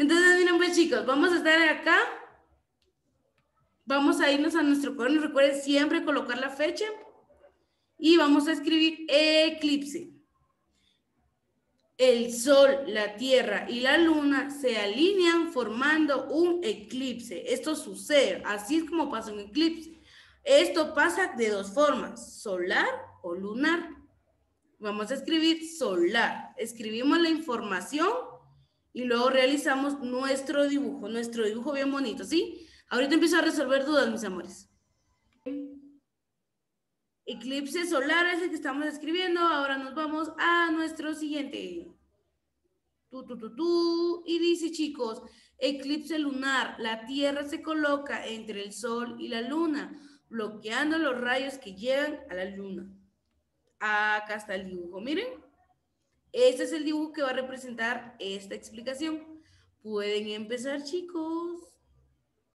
Entonces, miren pues chicos, vamos a estar acá. Vamos a irnos a nuestro cuaderno. Recuerden siempre colocar la fecha. Y vamos a escribir eclipse. El sol, la tierra y la luna se alinean formando un eclipse. Esto sucede, así es como pasa un eclipse. Esto pasa de dos formas, solar o lunar. Vamos a escribir solar. Escribimos la información y luego realizamos nuestro dibujo, nuestro dibujo bien bonito, ¿sí? Ahorita empiezo a resolver dudas, mis amores. Eclipse solar es el que estamos escribiendo. Ahora nos vamos a nuestro siguiente. Tu, tu, tu, tu. Y dice, chicos, eclipse lunar. La Tierra se coloca entre el Sol y la Luna, bloqueando los rayos que llegan a la Luna. Acá está el dibujo, miren. Este es el dibujo que va a representar esta explicación. Pueden empezar, chicos.